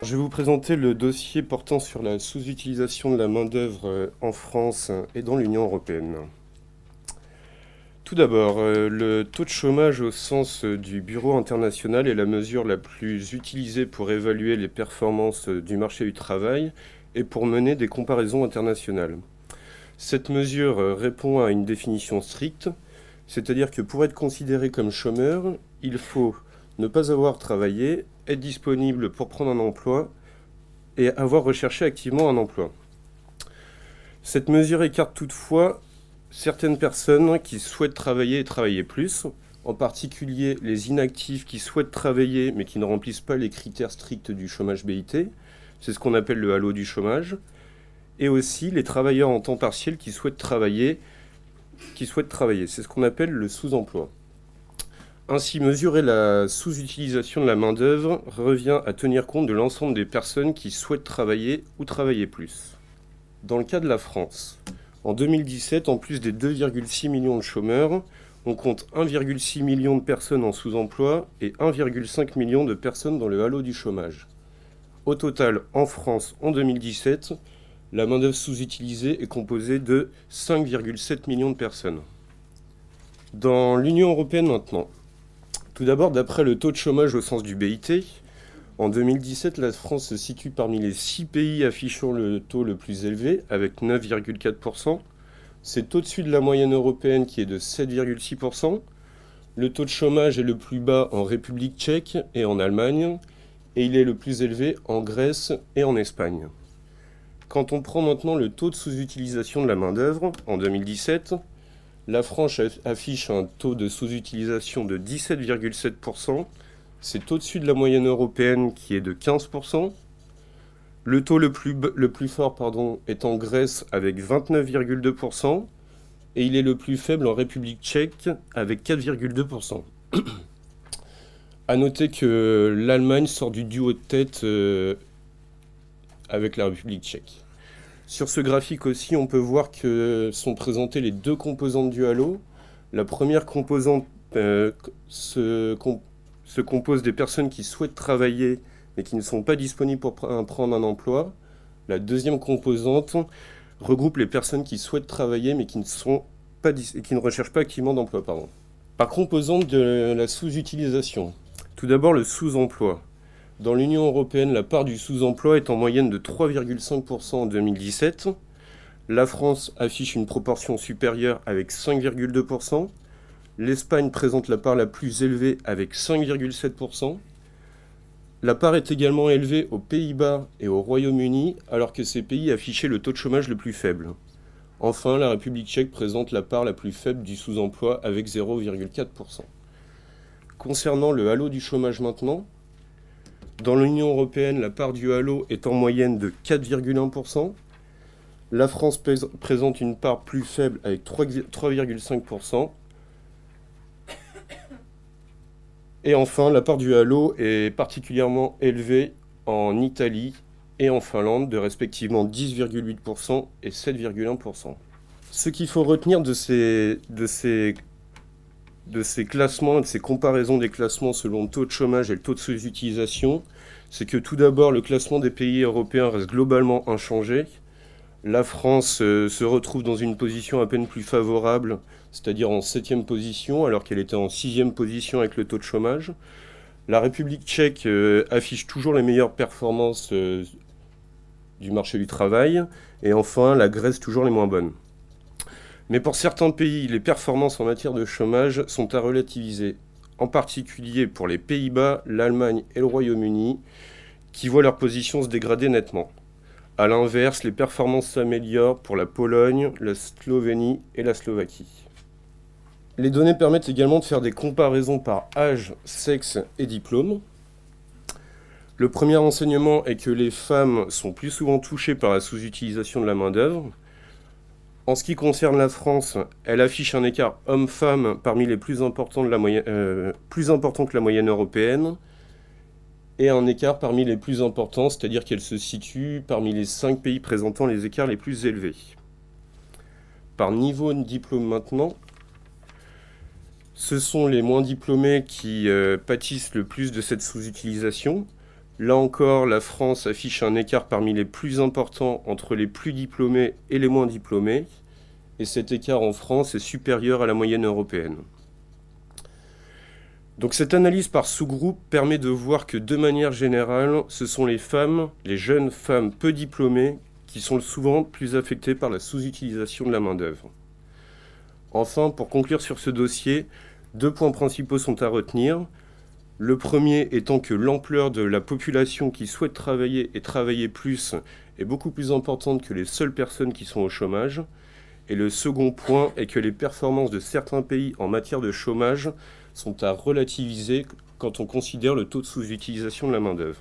Je vais vous présenter le dossier portant sur la sous-utilisation de la main-d'œuvre euh, en France et dans l'Union européenne. Tout d'abord, euh, le taux de chômage au sens euh, du Bureau international est la mesure la plus utilisée pour évaluer les performances du marché du travail et pour mener des comparaisons internationales. Cette mesure répond à une définition stricte, c'est-à-dire que pour être considéré comme chômeur, il faut ne pas avoir travaillé, être disponible pour prendre un emploi et avoir recherché activement un emploi. Cette mesure écarte toutefois certaines personnes qui souhaitent travailler et travailler plus, en particulier les inactifs qui souhaitent travailler mais qui ne remplissent pas les critères stricts du chômage BIT, c'est ce qu'on appelle le halo du chômage, et aussi les travailleurs en temps partiel qui souhaitent travailler, qui souhaitent travailler, c'est ce qu'on appelle le sous-emploi. Ainsi, mesurer la sous-utilisation de la main-d'œuvre revient à tenir compte de l'ensemble des personnes qui souhaitent travailler ou travailler plus. Dans le cas de la France, en 2017, en plus des 2,6 millions de chômeurs, on compte 1,6 million de personnes en sous-emploi et 1,5 million de personnes dans le halo du chômage. Au total, en France, en 2017, la main-d'œuvre sous-utilisée est composée de 5,7 millions de personnes. Dans l'Union européenne maintenant, tout d'abord, d'après le taux de chômage au sens du BIT, en 2017, la France se situe parmi les six pays affichant le taux le plus élevé, avec 9,4%. C'est au-dessus de la moyenne européenne qui est de 7,6%. Le taux de chômage est le plus bas en République tchèque et en Allemagne, et il est le plus élevé en Grèce et en Espagne. Quand on prend maintenant le taux de sous-utilisation de la main-d'œuvre, en 2017, la France affiche un taux de sous-utilisation de 17,7%. C'est au-dessus de la moyenne européenne qui est de 15%. Le taux le plus, fort pardon, est en Grèce avec 29,2%. Et il est le plus faible en République tchèque avec 4,2%. A noter que l'Allemagne sort du duo de tête euh, avec la République tchèque. Sur ce graphique aussi, on peut voir que sont présentées les deux composantes du halo. La première composante euh, se, compose des personnes qui souhaitent travailler mais qui ne sont pas disponibles pour prendre un emploi. La deuxième composante regroupe les personnes qui souhaitent travailler mais qui ne, sont pas qui ne recherchent pas activement d'emploi. Par composante de la sous-utilisation, tout d'abord le sous-emploi. Dans l'Union européenne, la part du sous-emploi est en moyenne de 3,5% en 2017. La France affiche une proportion supérieure avec 5,2%. L'Espagne présente la part la plus élevée avec 5,7%. La part est également élevée aux Pays-Bas et au Royaume-Uni, alors que ces pays affichaient le taux de chômage le plus faible. Enfin, la République tchèque présente la part la plus faible du sous-emploi avec 0,4%. Concernant le halo du chômage maintenant, dans l'Union européenne, la part du halo est en moyenne de 4,1%. La France présente une part plus faible avec 3,5%. Et enfin, la part du halo est particulièrement élevée en Italie et en Finlande de respectivement 10,8% et 7,1%. Ce qu'il faut retenir de ces, de ces de ces classements, de ces comparaisons des classements selon le taux de chômage et le taux de sous-utilisation, c'est que tout d'abord, le classement des pays européens reste globalement inchangé. La France euh, se retrouve dans une position à peine plus favorable, c'est-à-dire en septième position, alors qu'elle était en sixième position avec le taux de chômage. La République tchèque euh, affiche toujours les meilleures performances euh, du marché du travail. Et enfin, la Grèce toujours les moins bonnes. Mais pour certains pays, les performances en matière de chômage sont à relativiser, en particulier pour les Pays-Bas, l'Allemagne et le Royaume-Uni, qui voient leur position se dégrader nettement. A l'inverse, les performances s'améliorent pour la Pologne, la Slovénie et la Slovaquie. Les données permettent également de faire des comparaisons par âge, sexe et diplôme. Le premier enseignement est que les femmes sont plus souvent touchées par la sous-utilisation de la main-d'œuvre, en ce qui concerne la France, elle affiche un écart homme-femme parmi les plus importants, de la moyenne, euh, plus important que la moyenne européenne, et un écart parmi les plus importants, c'est-à-dire qu'elle se situe parmi les cinq pays présentant les écarts les plus élevés. Par niveau de diplôme maintenant, ce sont les moins diplômés qui euh, pâtissent le plus de cette sous-utilisation. Là encore, la France affiche un écart parmi les plus importants entre les plus diplômés et les moins diplômés, et cet écart en France est supérieur à la moyenne européenne. Donc cette analyse par sous-groupe permet de voir que de manière générale, ce sont les femmes, les jeunes femmes peu diplômées, qui sont souvent plus affectées par la sous-utilisation de la main-d'œuvre. Enfin, pour conclure sur ce dossier, deux points principaux sont à retenir. Le premier étant que l'ampleur de la population qui souhaite travailler et travailler plus est beaucoup plus importante que les seules personnes qui sont au chômage. Et le second point est que les performances de certains pays en matière de chômage sont à relativiser quand on considère le taux de sous-utilisation de la main-d'œuvre.